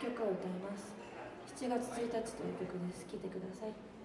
曲を歌います。7月1日という曲です。聴いてください。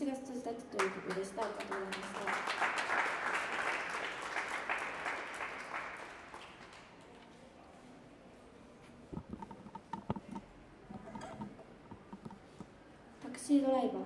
7月1日ということでした。ありがとうございました。タクシードライバー。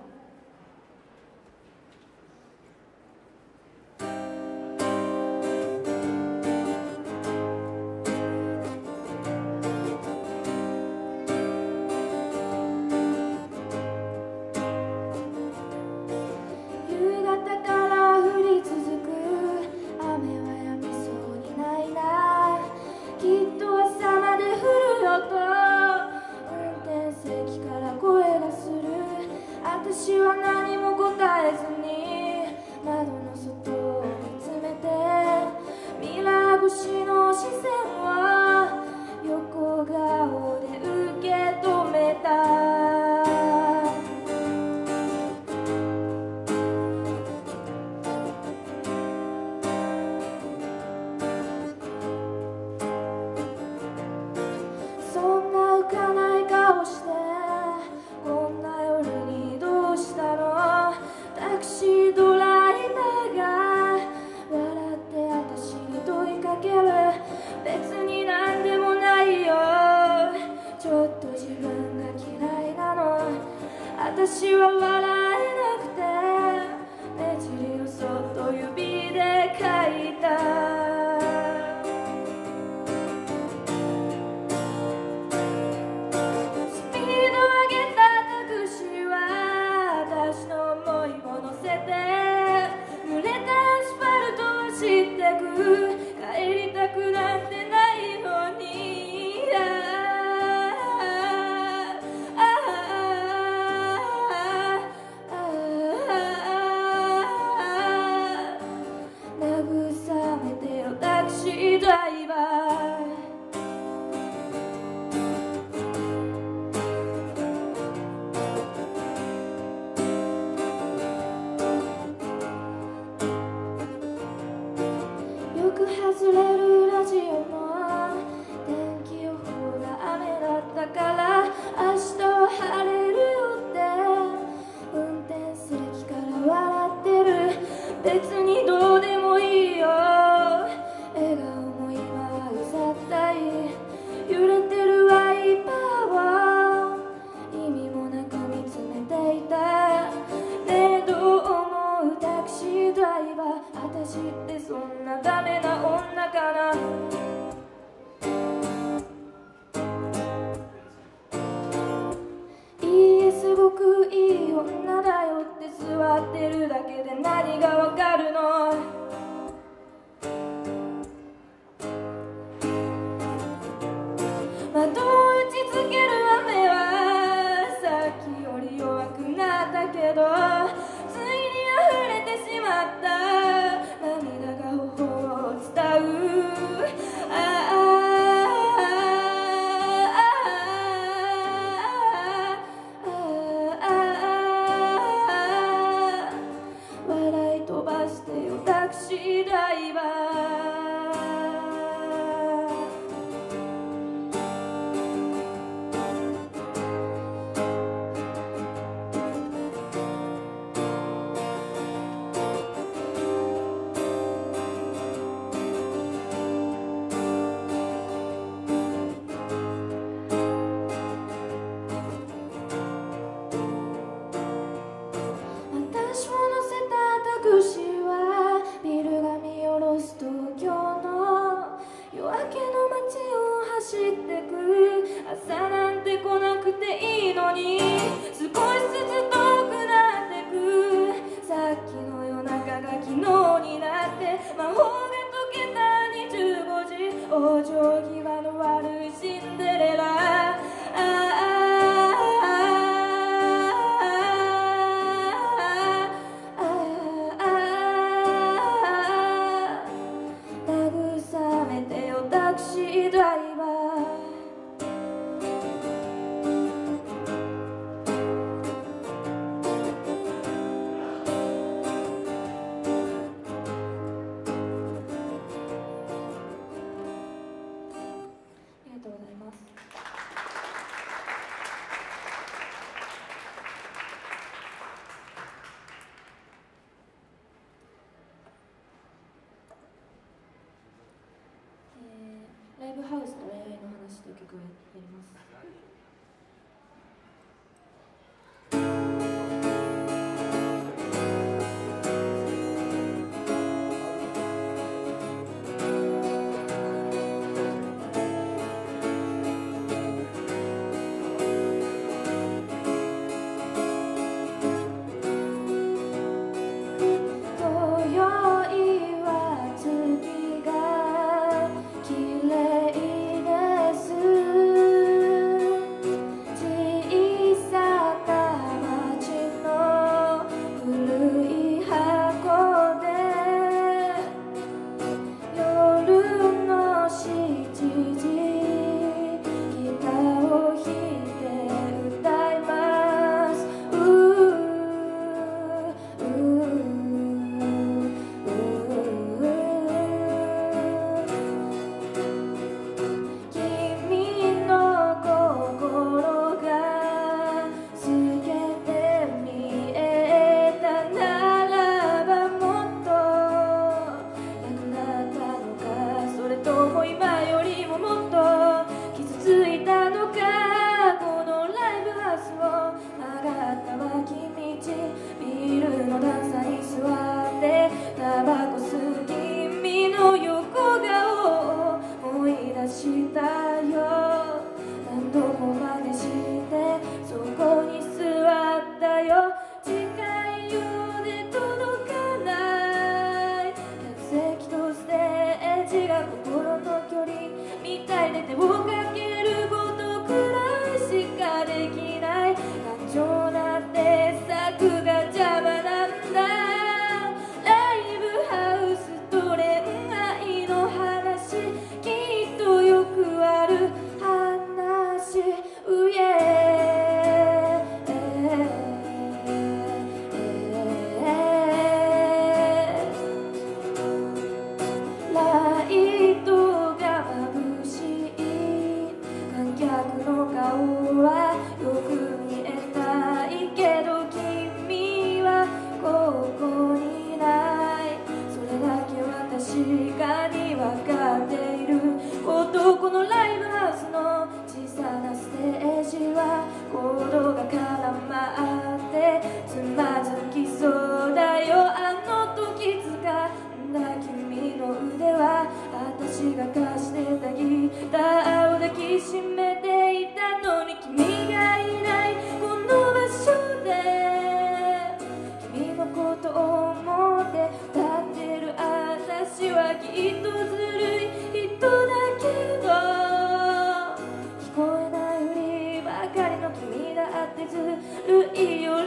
走ってく。朝なんて来なくていいのに。少しずつ遠くなってく。さっきの夜中が昨日になって。魔法が解けた25時。お上際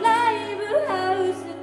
Live House.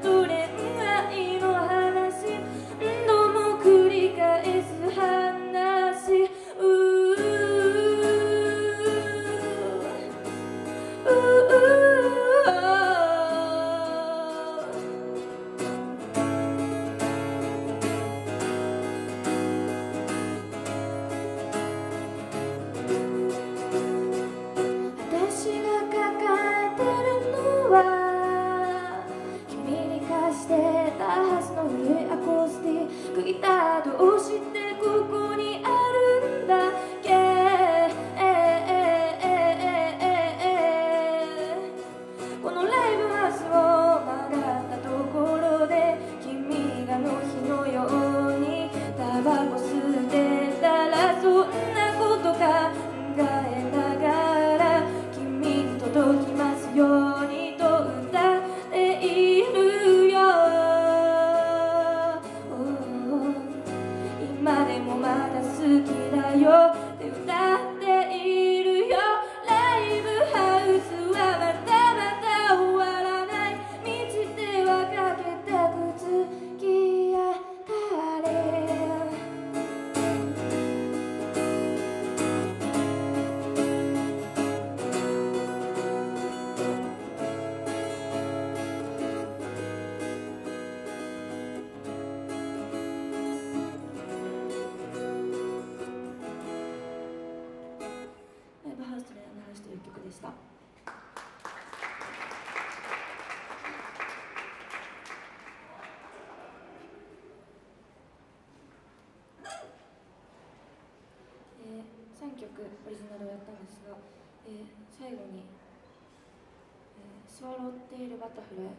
曲オリジナルをやったんですが、えー最後に、えー「スワロっているバタフライ」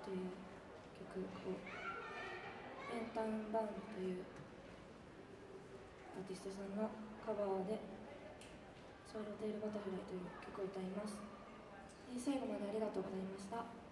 という曲をエンタンバンドというアーティストさんのカバーで「スワロっているバタフライ」という曲を歌います、えー最後までありがとうございました。